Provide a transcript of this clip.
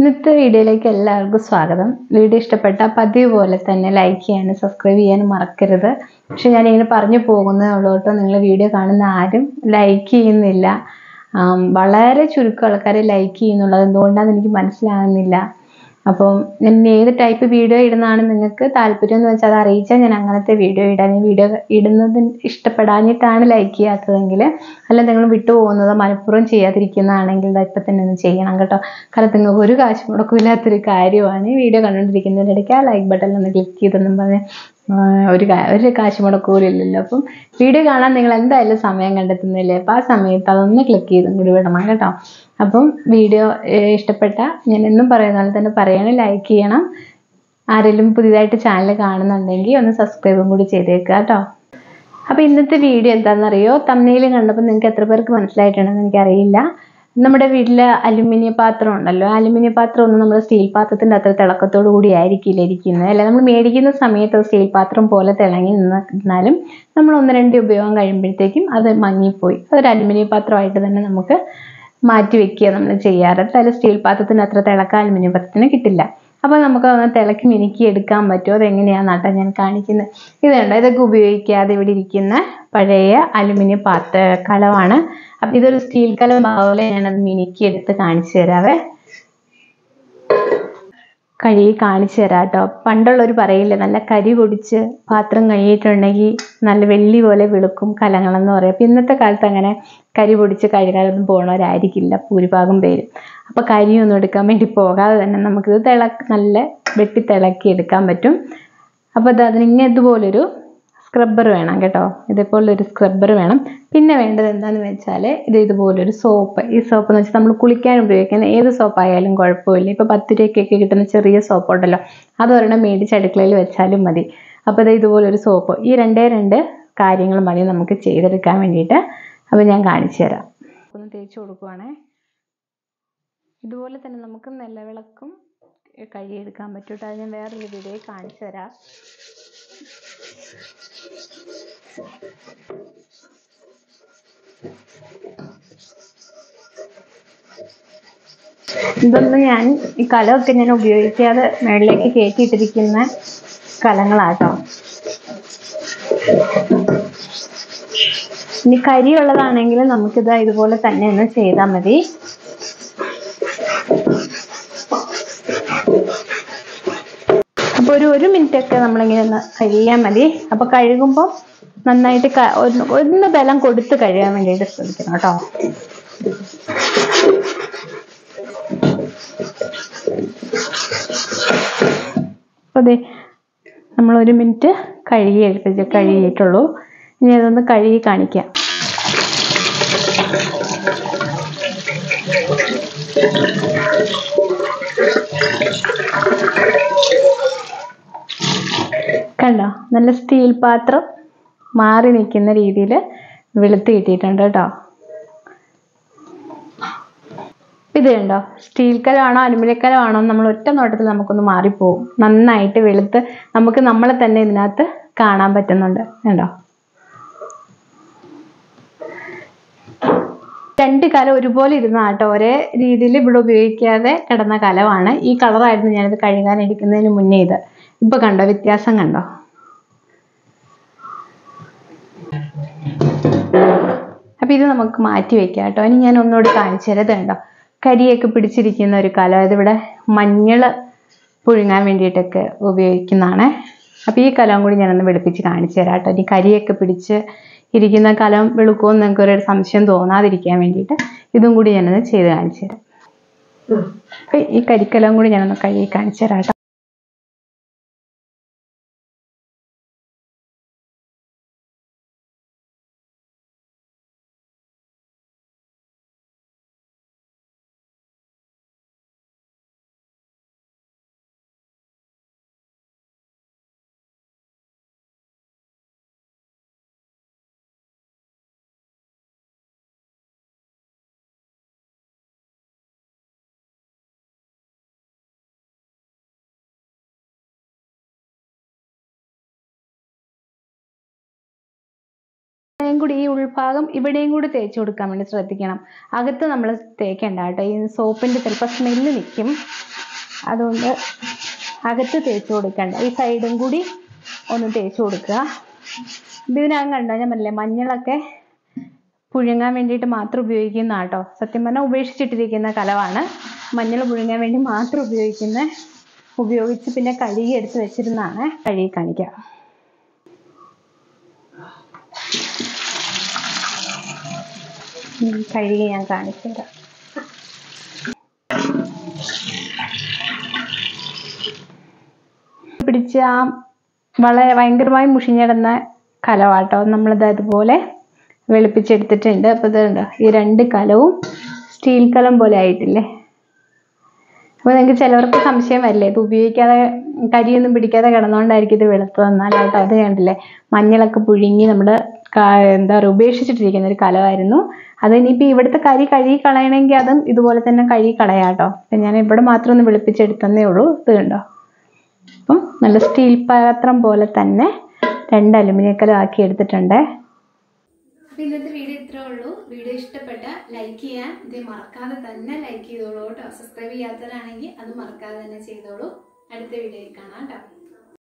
ഇന്നത്തെ വീഡിയോയിലേക്ക് എല്ലാവർക്കും സ്വാഗതം. വീഡിയോ ഇഷ്ടപ്പെട്ട പതിവ് പോലെ തന്നെ ലൈക്ക് ചെയ്യാനും സബ്സ്ക്രൈബ് ചെയ്യാനും മറക്കരുത്. പക്ഷെ ഞാൻ ഇങ്ങനെ പറഞ്ഞു പോകുന്നതേ നിങ്ങൾ വീഡിയോ കാണുന്ന ആരും ലൈക്ക് ചെയ്യുന്നില്ല. വളരെ ചുരുക്കം ആൾക്കാരെ ലൈക്ക് ചെയ്യുന്നുള്ളത് എന്തുകൊണ്ടാണെന്ന് എനിക്ക് മനസ്സിലാകുന്നില്ല. അപ്പം ഞാൻ ഏത് ടൈപ്പ് വീഡിയോ ഇടുന്നതാണ് നിങ്ങൾക്ക് താല്പര്യം എന്ന് വെച്ചാൽ അത് അറിയിച്ചാൽ ഞാൻ അങ്ങനത്തെ വീഡിയോ ഇടാൻ വീഡിയോ ഇടുന്നത് ഇഷ്ടപ്പെടാഞ്ഞിട്ടാണ് ലൈക്ക് ചെയ്യാത്തതെങ്കിൽ അല്ല നിങ്ങൾ വിട്ടുപോകുന്നതോ മനഃപൂർവം ചെയ്യാതിരിക്കുന്നതാണെങ്കിൽ ഇപ്പം തന്നെ ഒന്ന് ചെയ്യണം കേട്ടോ. കാരണം നിങ്ങൾക്ക് ഒരു കാശ് മുടക്കില്ലാത്തൊരു കാര്യമാണ് വീഡിയോ കണ്ടുകൊണ്ടിരിക്കുന്നതിനിടയ്ക്ക് ആ ലൈക്ക് ബട്ടൺ ഒന്ന് ക്ലിക്ക് ചെയ്തെന്നും പറഞ്ഞ് ഒരു ഒരു കാശ് മുടക്കൂലില്ലല്ലോ അപ്പം വീഡിയോ കാണാൻ നിങ്ങൾ എന്തായാലും സമയം കണ്ടെത്തുന്നില്ലേ? അപ്പം ആ സമയത്ത് അതൊന്ന് ക്ലിക്ക് ചെയ്തും കൂടി വിടണം കേട്ടോ. അപ്പം വീഡിയോ ഇഷ്ടപ്പെട്ട ഞാൻ എന്നും പറയുന്ന പോലെ തന്നെ പറയണം ലൈക്ക് ചെയ്യണം. ആരെങ്കിലും പുതിയതായിട്ട് ചാനൽ കാണുന്നുണ്ടെങ്കിൽ ഒന്ന് സബ്സ്ക്രൈബും കൂടി ചെയ്തേക്കുക കേട്ടോ. അപ്പോൾ ഇന്നത്തെ വീഡിയോ എന്താണെന്നറിയോ? തമ്മിൽ കണ്ടപ്പോൾ നിങ്ങൾക്ക് എത്ര പേർക്ക് മനസ്സിലായിട്ടുണ്ടെന്ന് എനിക്കറിയില്ല. നമ്മുടെ വീട്ടിൽ അലുമിനിയം പാത്രം ഉണ്ടല്ലോ. അലുമിനിയം പാത്രം ഒന്നും നമ്മൾ സ്റ്റീൽ പാത്രത്തിന്റെ അത്ര തിളക്കത്തോടു കൂടി ആയിരിക്കില്ല ഇരിക്കുന്നത്. അല്ല? നമ്മൾ മേടിക്കുന്ന സമയത്ത് സ്റ്റീൽ പാത്രം പോലെ തിളങ്ങി നിന്നാലും നമ്മൾ ഒന്ന് രണ്ട് ഉപയോഗം കഴിയുമ്പോഴത്തേക്കും അത് മങ്ങിപ്പോയി. അതൊരു അലുമിനിയം പാത്രമായിട്ട് തന്നെ നമുക്ക് മാറ്റി വെക്കുക നമ്മൾ ചെയ്യാറ്. അല്ല സ്റ്റീൽ പാത്രത്തിന് അത്ര തിളക്കം അലുമിനിയം പാത്രത്തിന് കിട്ടില്ല. അപ്പോൾ നമുക്ക് ഒന്ന് തിളക്കി മിനുക്കി എടുക്കാൻ പറ്റുമോ? അതെങ്ങനെയാണെന്ന് കേട്ടോ ഞാൻ കാണിക്കുന്നത് ഇത് കണ്ടോ? ഇതൊക്കെ ഉപയോഗിക്കാതെ ഇവിടെ ഇരിക്കുന്ന പഴയ അലുമിനിയം പാത്ര കലമാണ് അപ്പം ഇതൊരു സ്റ്റീൽ കലം പോലെ ഞാനത് മിനുക്കി എടുത്ത് കാണിച്ചു തരാവേ. കഴുകി കാണിച്ചു തരാം കേട്ടോ പണ്ടുള്ളവർ പറയില്ലേ നല്ല കരി പൊടിച്ച് പാത്രം കഴുകിയിട്ടുണ്ടെങ്കിൽ നല്ല വെള്ളി പോലെ വെളുക്കും കലങ്ങളെന്ന് പറയും. അപ്പം ഇന്നത്തെ കാലത്ത് അങ്ങനെ കരി പൊടിച്ച് കഴുകാനൊന്നും പോകണവരായിരിക്കില്ല ഭൂരിഭാഗം പേര്. അപ്പോൾ കരിയൊന്നും എടുക്കാൻ വേണ്ടി പോകാതെ തന്നെ നമുക്കിത് തിള നല്ല വെട്ടി തിളക്കി എടുക്കാൻ പറ്റും. അപ്പോൾ അത് അതിന് ഇങ്ങനെ ഇതുപോലൊരു സ്ക്രബ്ബർ വേണം കേട്ടോ. ഇതേപോലൊരു സ്ക്രബ്ബർ വേണം. പിന്നെ വേണ്ടത് എന്താണെന്ന് വെച്ചാൽ ഇത് ഇതുപോലൊരു സോപ്പ് ഈ സോപ്പ് എന്ന് വെച്ചാൽ നമ്മൾ കുളിക്കാൻ ഉപയോഗിക്കുന്ന ഏത് സോപ്പായാലും കുഴപ്പമില്ല. ഇപ്പോൾ പത്ത് രൂപയ്ക്കൊക്കെ കിട്ടുന്ന ചെറിയ സോപ്പ് ഉണ്ടല്ലോ. അതൊരെണ്ണം മേടിച്ച് അടുക്കളയിൽ വെച്ചാലും മതി. അപ്പോൾ ഇത് ഇതുപോലൊരു സോപ്പ് ഈ രണ്ടേ രണ്ട് കാര്യങ്ങൾ മതി നമുക്ക് ചെയ്തെടുക്കാൻ വേണ്ടിയിട്ട്. അപ്പോൾ ഞാൻ കാണിച്ചു തരാം. ഒന്ന് തേച്ച് കൊടുക്കുവാണേ. ഇതുപോലെ തന്നെ നമുക്ക് നിലവിളക്കും കഴുകിയെടുക്കാൻ പറ്റും അത് ഞാൻ വേറൊരു വീഡിയോയിൽ കാണിച്ചു തരാം. ഇതൊന്നും ഞാൻ ഈ കലമൊക്കെ ഞാൻ ഉപയോഗിക്കാതെ മേളിലേക്ക് കയറ്റിയിട്ടിരിക്കുന്ന കലങ്ങളാട്ടോ. ഇനി കരിയുള്ളതാണെങ്കിൽ നമുക്കിത് ഇതുപോലെ തന്നെ ഒന്ന് ചെയ്താൽ മതി. അപ്പോൾ ഒരു ഒരു മിനിറ്റ് ഒക്കെ നമ്മളിങ്ങനെ ഒന്ന് കഴിയാൻ മതി. അപ്പോൾ കഴുകുമ്പോൾ നന്നായിട്ട് ഒന്ന് ബലം കൊടുത്ത് കഴുകാൻ വേണ്ടിയിട്ട് ശ്രമിക്കണം കേട്ടോ. അതെ നമ്മൾ ഒരു മിനിറ്റ് കഴുകി എടുപ്പിച്ച് കഴുകിയിട്ടുള്ളൂ. ഇനി അതൊന്ന് കഴുകി കാണിക്കാം. കണ്ടോ? നല്ല സ്റ്റീൽ പാത്രം മാറി നിൽക്കുന്ന രീതിയിൽ വെളുത്ത് കിട്ടിയിട്ടുണ്ട് കേട്ടോ. ഇത് കണ്ടോ സ്റ്റീൽ കലമാണോ അലുമിനിയം കലമാണോ നമ്മൾ ഒറ്റ നോട്ടത്തിൽ നമുക്കൊന്ന് മാറിപ്പോവും. നന്നായിട്ട് വെളുത്ത് നമുക്ക് നമ്മളെ തന്നെ ഇതിനകത്ത് കാണാൻ പറ്റുന്നുണ്ട്. കണ്ടോ? രണ്ട് കലം ഒരുപോലെ ഇരുന്ന കേട്ടോ. ഒരേ രീതിയിൽ ഇവിടെ ഉപയോഗിക്കാതെ കിടന്ന കലമാണ് ഈ കളറായിരുന്നു ഞാനിത് കഴുകാൻ ഇരിക്കുന്നതിന് മുന്നേ ഇത്. ഇപ്പൊ കണ്ടോ വ്യത്യാസം കണ്ടോ? അപ്പൊ ഇത് നമുക്ക് മാറ്റി വെക്കാം കേട്ടോ. ഇനി ഞാൻ ഒന്നുകൂടി കാണിച്ചു തരാം. ഇത് കണ്ടോ? കരിയൊക്കെ പിടിച്ചിരിക്കുന്ന ഒരു കലം. ഇവിടെ മഞ്ഞൾ പുഴുങ്ങാൻ വേണ്ടിയിട്ടൊക്കെ ഉപയോഗിക്കുന്നതാണ്. അപ്പോൾ ഈ കലം കൂടി ഞാനൊന്ന് വെളുപ്പിച്ച് കാണിച്ചു തരാം കേട്ടോ. ഇനി കരിയൊക്കെ പിടിച്ച് ഇരിക്കുന്ന കലം വെളുക്കുമോ എന്ന് നിങ്ങൾക്ക് ഒരു സംശയം തോന്നാതിരിക്കാൻ വേണ്ടിയിട്ട് ഇതും കൂടി ഞാനൊന്ന് ചെയ്ത് കാണിച്ചു തരാം. അപ്പം ഈ കരിക്കലം കൂടി ഞാനൊന്ന് കഴുകി കാണിച്ചു തരാം കൂടി ഈ ഉൾഭാഗം ഇവിടെയും കൂടി തേച്ച് കൊടുക്കാൻ വേണ്ടി ശ്രദ്ധിക്കണം. അകത്ത് നമ്മൾ തേക്കേണ്ട കേട്ടോ. ഈ സോപ്പിന്റെ ചിലപ്പോൾ സ്മെല്ല് നിൽക്കും അതുകൊണ്ട് അകത്ത് തേച്ച് കൊടുക്കണ്ട. ഈ സൈഡും കൂടി ഒന്ന് തേച്ച് കൊടുക്കുക. ഇതിനകം കണ്ടോ? ഞാൻ പറഞ്ഞില്ലേ മഞ്ഞളൊക്കെ പുഴുങ്ങാൻ വേണ്ടിയിട്ട് മാത്രം ഉപയോഗിക്കുന്ന കേട്ടോ. സത്യം പറഞ്ഞാൽ ഉപേക്ഷിച്ചിട്ടിരിക്കുന്ന കലവാണ്. മഞ്ഞൾ പുഴുങ്ങാൻ വേണ്ടി മാത്രം ഉപയോഗിക്കുന്ന ഉപയോഗിച്ച് പിന്നെ കഴുകി എടുത്ത് വെച്ചിരുന്നാണ് കഴുകി കാണിക്കാം. കഴുകി ഞാൻ കാണിച്ചു തരാം. പിടിച്ച ആ വളരെ ഭയങ്കരമായി മുഷിഞ്ഞിടുന്ന കലവാട്ടോ നമ്മളിത് അതുപോലെ വെളുപ്പിച്ചെടുത്തിട്ടുണ്ട്. അപ്പോൾ ഇതുണ്ട് ഈ രണ്ട് കലവും സ്റ്റീൽ കലം പോലെ ആയിട്ടില്ലേ? അപ്പോൾ നിങ്ങൾക്ക് ചിലവർക്ക് സംശയം വരില്ലേ? ഇത് ഉപയോഗിക്കാതെ കരിയൊന്നും പിടിക്കാതെ കിടന്നുകൊണ്ടായിരിക്കും ഇത് വെളുത്ത് കേട്ടോ അത് കണ്ടില്ലേ? മഞ്ഞളൊക്കെ പുഴുങ്ങി നമ്മുടെ എന്താ പറയുക ഉപേക്ഷിച്ചിട്ടിരിക്കുന്ന ഒരു കലമായിരുന്നു അത് ഇനിയിപ്പോൾ ഇവിടുത്തെ കരി കഴുകി കളയണമെങ്കിൽ അതും ഇതുപോലെ തന്നെ കഴുകി കളയാം കേട്ടോ അപ്പം ഞാൻ ഇവിടെ മാത്രം ഒന്ന് വെളുപ്പിച്ചെടുത്തന്നേ ഉള്ളൂ. ഇത് കണ്ടോ? അപ്പം നല്ല സ്റ്റീൽ പാത്രം പോലെ തന്നെ രണ്ട് അലുമിനിയം കലം ആക്കി എടുത്തിട്ടുണ്ട്. ഇന്നത്തെ വീഡിയോ ഇത്രേ ഉള്ളൂ. വീഡിയോ ഇഷ്ടപ്പെട്ട ലൈക്ക് ചെയ്യാൻ ഇത് മറക്കാതെ തന്നെ ലൈക്ക് ചെയ്തോളൂ കേട്ടോ. സബ്സ്ക്രൈബ് ചെയ്യാത്തവരാണെങ്കിൽ അത് മറക്കാതെ തന്നെ ചെയ്തോളൂ. അടുത്ത വീഡിയോയിൽ കാണാം കേട്ടോ.